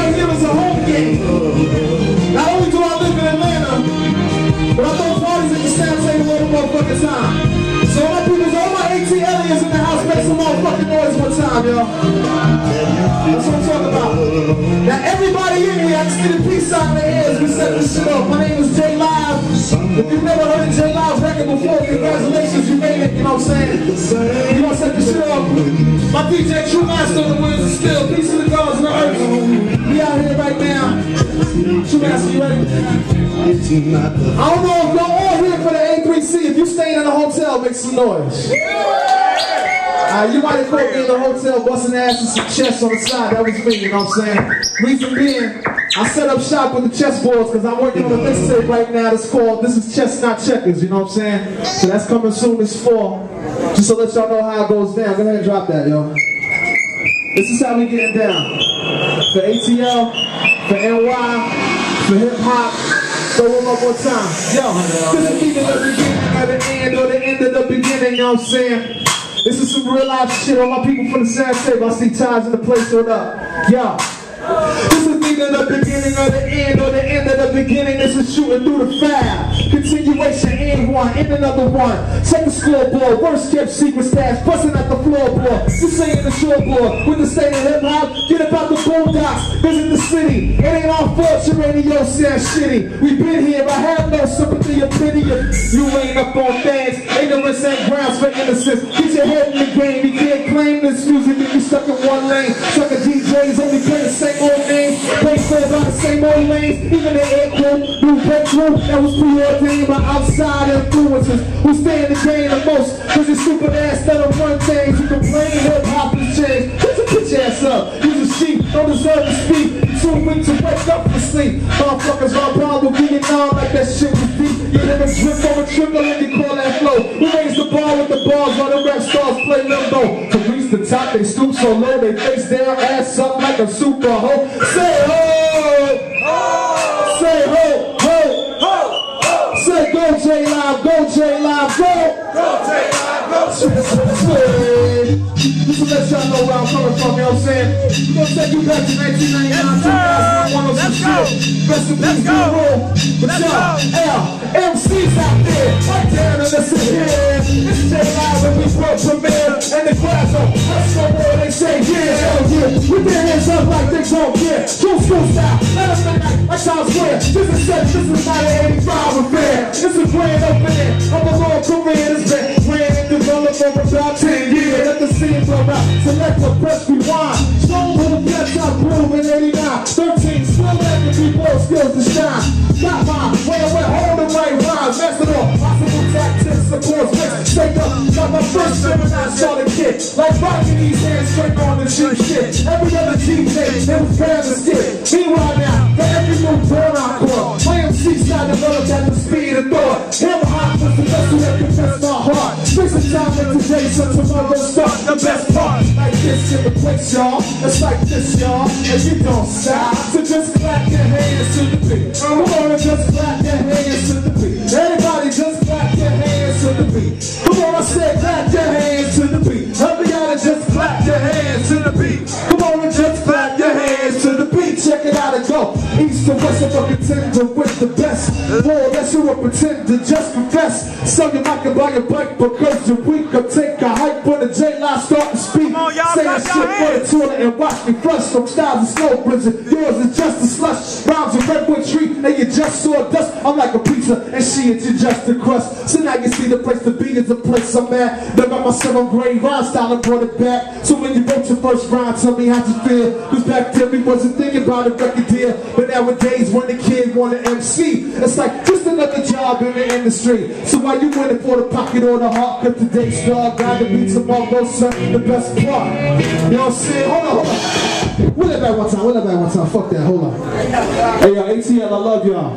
like it a home game. Not only do I live in Atlanta, but I throw parties at the staff table all the motherfucking time. So all my people, all my ATLians in the house, make some motherfucking noise one time, y'all. That's what I'm talking about. Now everybody in here, I just did a peace sign in their hands. We set this shit up. My name is Jay. If you've never heard J Live's record before, congratulations, you made it. You know what I'm saying? You gonna set this shit up. My DJ True Master on the of steel. Peace to the gods and the earth. We out here right now. True Master, you ready? I don't know if y'all all here for the A3C. If you staying in a hotel, make some noise. Uh, you might have caught me in the hotel busting ass and some chess on the side. That was me, you know what I'm saying? Reason being, I set up shop with the chessboards because I'm working on a mixtape right now that's called This is Chess Not Checkers, you know what I'm saying? So that's coming soon this fall. Just to let y'all know how it goes down. Go ahead and drop that, yo. This is how we getting down. For ATL, for NY, for hip hop. So one more time. Yo, this is either the beginning or the end or the end of the beginning, you know what I'm saying? This is some real life shit. All my people from the San tape. I see ties in the place on up. Yo. This is neither the beginning or the end or the end of the beginning. This is shooting through the fire. Continuation, end one, end another one. Check the scoreboard, worst kept secret stash, busting at the floorboard. You saying the shortboard with the state of hip hop. Get about the boondocks, visit the city. It ain't our fault your radio says shitty. We been here, I have no sympathy or pity. You ain't up on things, the old lanes. Even the crew, new breakthrough, that was preordained by outside influences. Who stay in the game the most, cause it's stupid ass that don't run things. You complain, hip hop has changed. Put your ass up. You's a sheep, don't deserve to speak. Too weak to wake up from sleep. Motherfuckers all problem being on like that shit was deep. You never drip over triple and you call that flow. We raise the bar with the bars while the rap stars play limbo. To reach the top, they stoop so low, they face their ass up like a super hoe. Say know what I'm saying? We're gonna take you back to 1999, 2001 on some shit. Rest in peace, do roll. But y'all, L, MCs out there, right down and listen here. It's J Live and we brought premiere. And the crowds are, let's go where they say, yeah, hell yeah. With their hands up like they don't care. True school style, let us know like Times Square. This is set, got my first Gemini solid kid. Like rocking these hands straight on the cheap shit. Every other DJ, they was bad to skip. Meanwhile now, for every new turn I caught. My MC side developed at the speed of thought. Hip hop was the best who ever pressed my heart. Fix the time of today, so tomorrow start the best part. Like this in the place, y'all. It's like this, y'all. And you don't stop. So just clap your hands to the beat. A pretender, just confess. Sell your mic and buy your bike because you're weak. Or take a hike when the J-Live start that shit the toilet and watch me flush from styles of snow blizzard. Yours is just a slush. Rhymes a redwood tree and you just saw dust. I'm like a pizza and she is just a crust. So now you see the place to be is the place I'm at. Dug out my seventh grade rhyme style and brought it back. So when you wrote your first rhyme, tell me how you feel. Cause back then we wasn't thinking about a record deal. But nowadays when the kid want an MC, it's like just another job in the industry. So why you winning for the pocket or the heart? Cause today's star got to be tomorrow, son, the best part. You know? Hold on. We'll let back one time, we'll let back one time. Fuck that, hold on. Hey, yo, ATL, I love y'all.